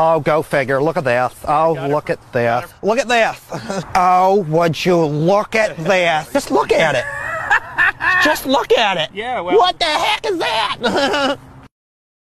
Oh, go figure. Look at this. Oh, look at this. Look at this. Oh, would you look at this? Just look at it. Just look at it. Yeah, well- What the heck is that?